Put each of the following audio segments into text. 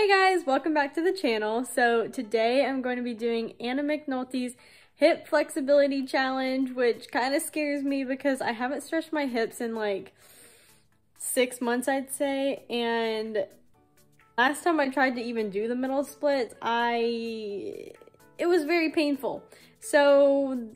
Hey guys, welcome back to the channel. So today I'm going to be doing Anna McNulty's hip flexibility challenge, which kind of scares me because I haven't stretched my hips in like six months, I'd say. And last time I tried to even do the middle splits, I, it was very painful. So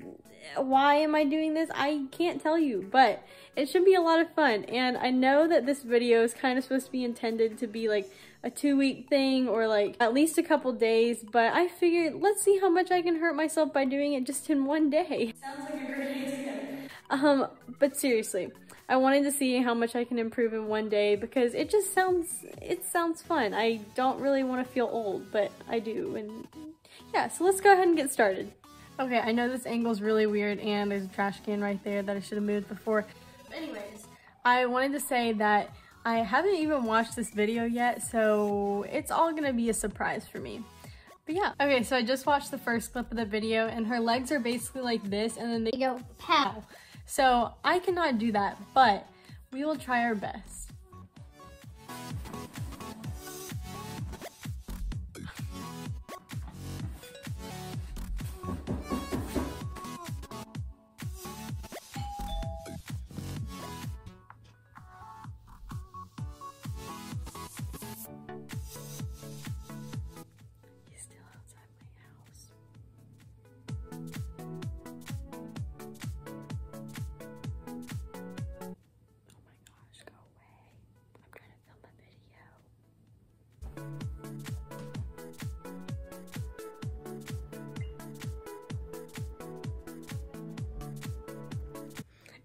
why am I doing this? I can't tell you, but it should be a lot of fun. And I know that this video is kind of supposed to be intended to be like a two week thing or like at least a couple days, but I figured let's see how much I can hurt myself by doing it just in one day. Sounds like a great idea. Um, but seriously, I wanted to see how much I can improve in one day because it just sounds, it sounds fun. I don't really want to feel old, but I do. And yeah, so let's go ahead and get started. Okay, I know this angle is really weird and there's a trash can right there that I should have moved before. But anyways, I wanted to say that I haven't even watched this video yet, so it's all gonna be a surprise for me. But yeah, okay, so I just watched the first clip of the video and her legs are basically like this and then they go pow. So I cannot do that, but we will try our best.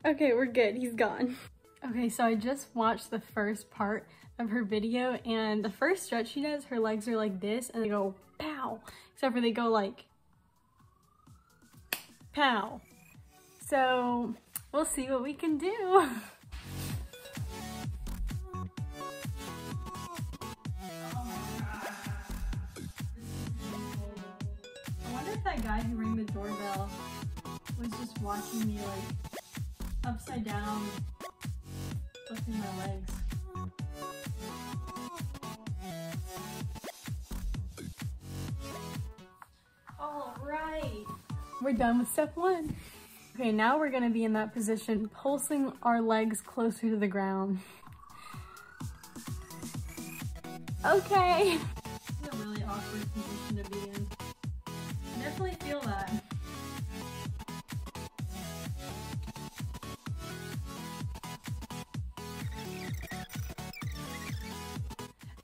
Okay, we're good. He's gone. Okay, so I just watched the first part of her video and the first stretch she does, her legs are like this and they go pow, except for they go like pow. So we'll see what we can do. I wonder if that guy who rang the doorbell was just watching me like upside down, lifting my legs. All right. We're done with step one. Okay, now we're gonna be in that position, pulsing our legs closer to the ground. Okay. This is a really awkward position to be in. I definitely feel that.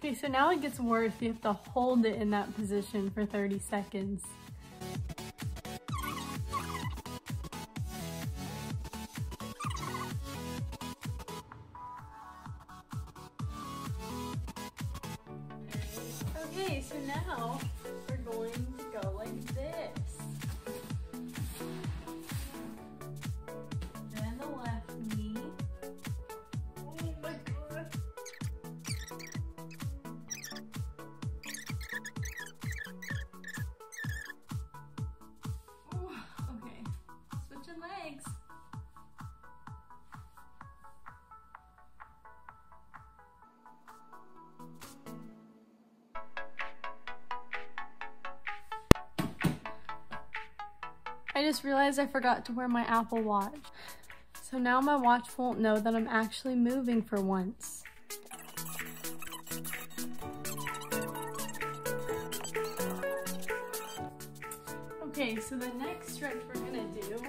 Okay, so now it gets worse. You have to hold it in that position for 30 seconds. Okay, so now just realized I forgot to wear my Apple Watch. So now my watch won't know that I'm actually moving for once. Okay, so the next stretch we're gonna do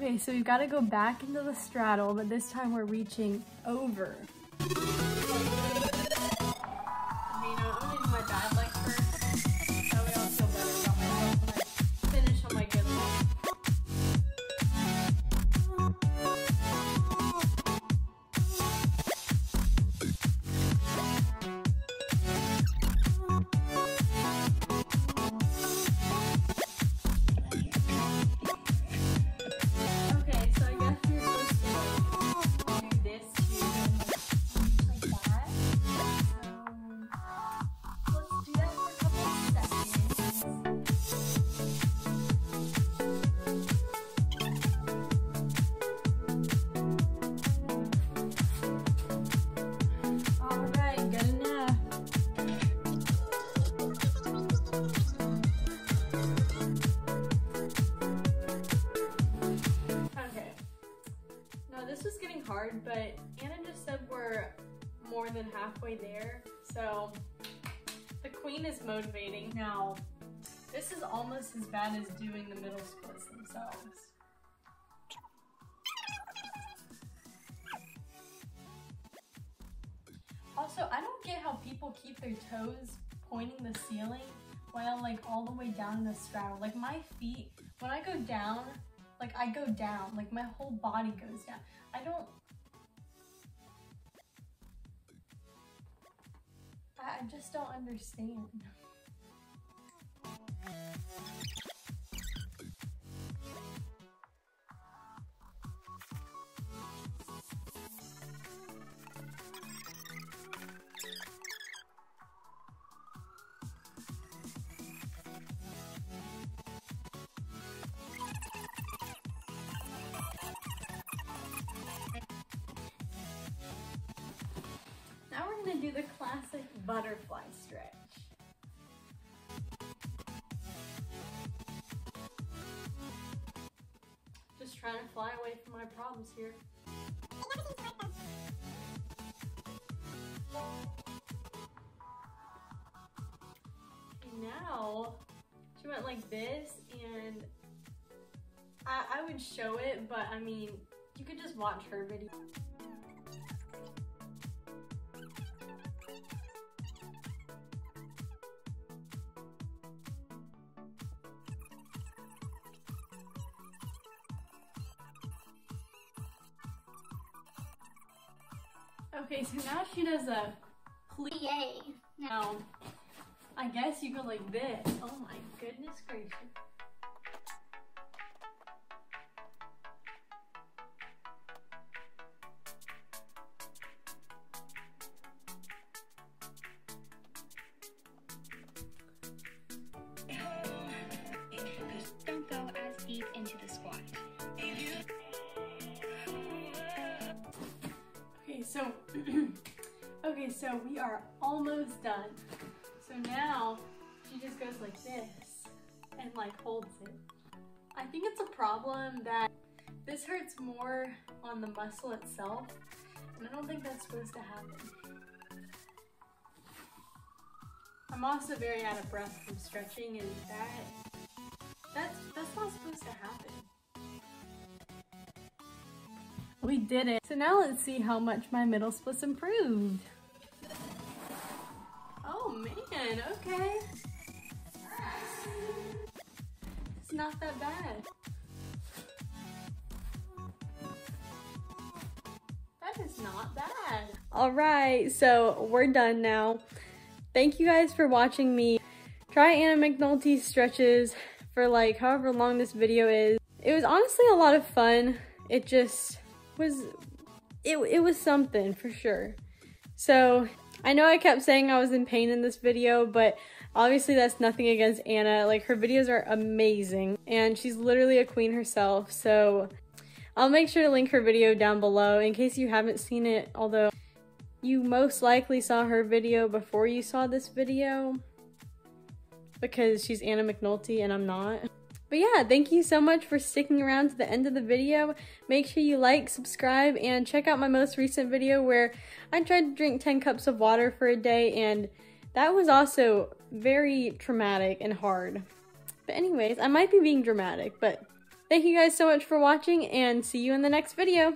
Okay, so we've got to go back into the straddle, but this time we're reaching over. Hard, but Anna just said we're more than halfway there. So the queen is motivating. Now, this is almost as bad as doing the middle splits themselves. Also, I don't get how people keep their toes pointing the ceiling while like all the way down the straddle. Like my feet, when I go down, like I go down, like my whole body goes down. I don't, I just don't understand. Gonna do the classic butterfly stretch. Just trying to fly away from my problems here. Now she went like this and I, I would show it, but I mean, you could just watch her video. Okay, so now she does a plie. Now, I guess you go like this. Oh my goodness gracious. So okay, so we are almost done. So now she just goes like this and like holds it. I think it's a problem that this hurts more on the muscle itself, and I don't think that's supposed to happen. I'm also very out of breath from stretching, and that that's that's not supposed to happen. We did it. So now let's see how much my middle splits improved. Oh man, okay. It's not that bad. That is not bad. All right, so we're done now. Thank you guys for watching me try Anna McNulty's stretches for like however long this video is. It was honestly a lot of fun. It just was, it, it was something for sure. So I know I kept saying I was in pain in this video, but obviously that's nothing against Anna. Like her videos are amazing and she's literally a queen herself. So I'll make sure to link her video down below in case you haven't seen it, although you most likely saw her video before you saw this video because she's Anna McNulty and I'm not. But yeah, thank you so much for sticking around to the end of the video. Make sure you like, subscribe, and check out my most recent video where I tried to drink 10 cups of water for a day and that was also very traumatic and hard. But anyways, I might be being dramatic, but thank you guys so much for watching and see you in the next video.